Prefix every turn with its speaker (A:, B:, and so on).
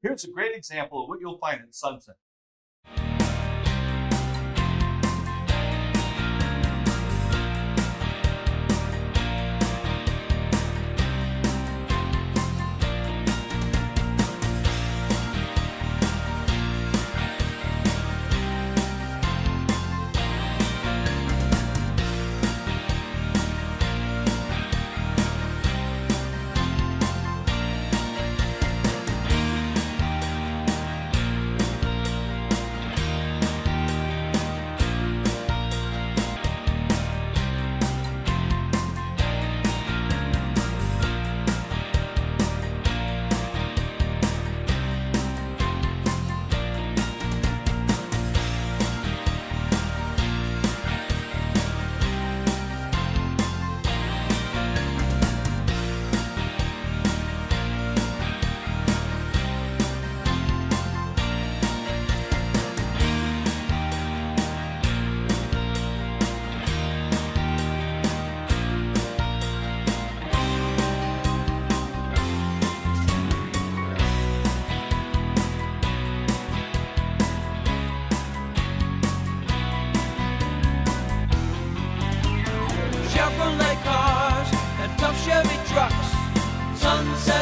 A: Here's a great example of what you'll find at Sunset. sunset.